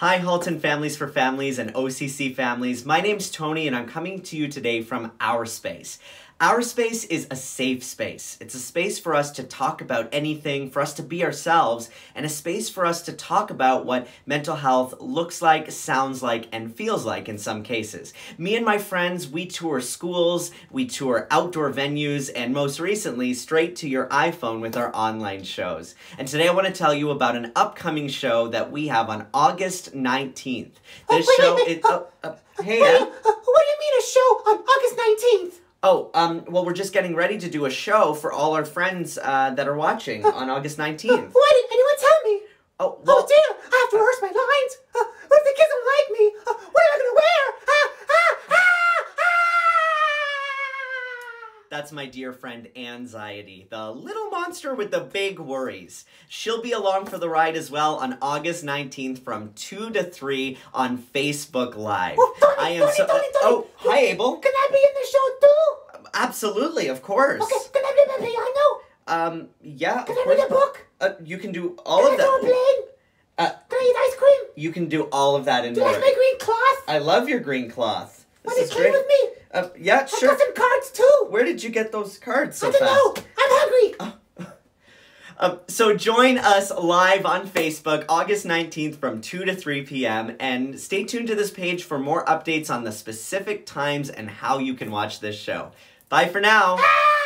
Hi, Halton Families for Families and OCC Families. My name's Tony, and I'm coming to you today from Our Space. Our space is a safe space. It's a space for us to talk about anything, for us to be ourselves, and a space for us to talk about what mental health looks like, sounds like, and feels like in some cases. Me and my friends, we tour schools, we tour outdoor venues, and most recently, straight to your iPhone with our online shows. And today I want to tell you about an upcoming show that we have on August 19th. This wait, show wait, wait. is. Oh, uh, hey, Wait, uh, what do you mean a show on August 19th? Oh, um, well, we're just getting ready to do a show for all our friends uh, that are watching on August 19th. Why didn't anyone tell me? Oh, well, oh dear, I have to rehearse my lines. Uh, what if the kids don't like me? Uh, what am I going to wear? Ah, ah, ah, ah! that's my dear friend Anxiety, the little monster with the big worries. She'll be along for the ride as well on August 19th from 2 to 3 on Facebook Live. Oh, Tony, I am Tony, so. Tony, Tony. Oh, hi, Abel. Can I be in the show? Absolutely, of course. Okay, can I piano? Um, yeah, Can of I course. read a book? Uh, you can do all Can of I throw a that. plane? Uh, Can I eat ice cream? you can do all of that and Do you more. like my green cloth? I love your green cloth. Want This to play with me? Uh, yeah, I sure. got some cards too. Where did you get those cards so I don't fast? know. I'm hungry. Um, so join us live on Facebook August 19th from 2 to 3 p.m. and stay tuned to this page for more updates on the specific times and how you can watch this show. Bye for now. Ah!